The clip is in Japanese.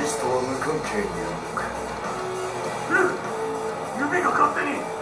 リストは無関係。に動く、うん、指が勝手に。